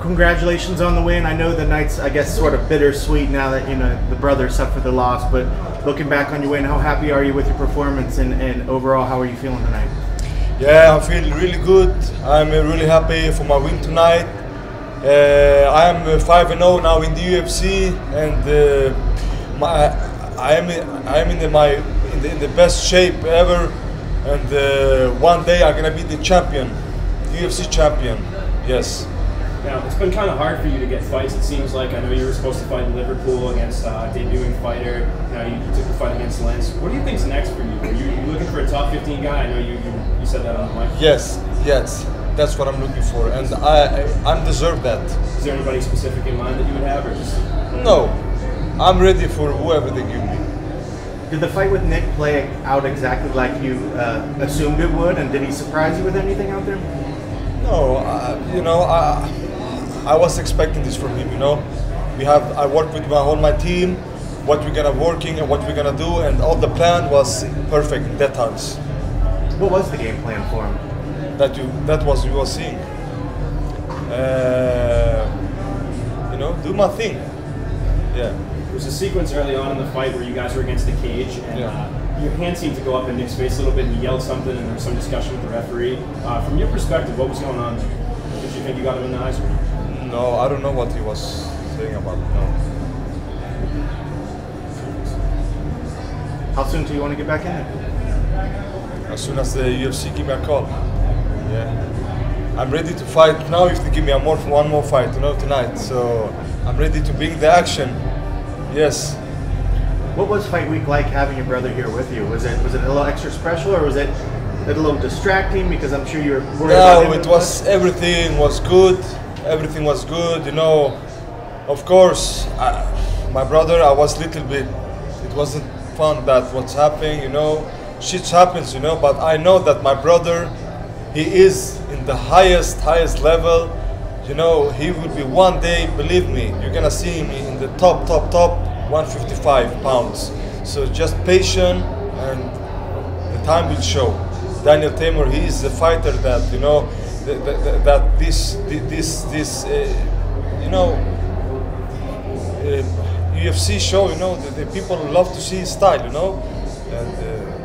congratulations on the win. I know the night's, I guess, sort of bittersweet now that you know the brothers suffered the loss. But looking back on your win, how happy are you with your performance and, and overall, how are you feeling tonight? Yeah, I feel really good. I'm uh, really happy for my win tonight. Uh, I am uh, five and zero now in the UFC, and uh, my, I am I am in the, my in the, in the best shape ever. And uh, one day I'm gonna be the champion, UFC champion. Yes. Now, it's been kind of hard for you to get fights, it seems like. I know you were supposed to fight in Liverpool against uh, debuting fighter. Now, you, you took the fight against Lentz. What do you think's next for you? Are you, you looking for a top 15 guy? I know you, you, you said that on the mic. Yes, yes. That's what I'm looking for, and I I, I deserve that. Is there anybody specific in mind that you would have, or just No, I'm ready for whoever they give me. Did the fight with Nik play out exactly like you uh, assumed it would, and did he surprise you with anything out there? No, uh, you know, I, I was expecting this from him. You know, we have I worked with my whole my team, what we're gonna working and what we're gonna do, and all the plan was perfect in that times. What was the game plan for him? That you that was you were seeing. Uh, you know, do my thing. Yeah. There was a sequence early on in the fight where you guys were against the cage, and Yeah. uh, your hand seemed to go up in Nik's face a little bit, and he yelled something, and there was some discussion with the referee. Uh, from your perspective, what was going on? Did you think you got him in the eyes? No, I don't know what he was saying about it. No. How soon do you want to get back in there? As soon as the UFC give me a call. Yeah. I'm ready to fight now if they give me a more one more fight, you know, tonight. So I'm ready to bring the action. Yes. What was fight week like having your brother here with you? Was it was it a little extra special, or was it a little distracting? Because I'm sure you were worried about. No, it was everything was good. Everything was good, you know. Of course, I, my brother, I was little bit. It wasn't fun that what's happening, you know. Shit happens, you know. But I know that my brother, he is in the highest, highest level. You know, he will be one day. Believe me, you're gonna see him in the top, top, top, 155 pounds. So just patient and the time will show. Daniel Teymur, he is a fighter that you know that, that, this this this uh, you know uh, UFC show. You know the, the people love to see style. You know, and uh,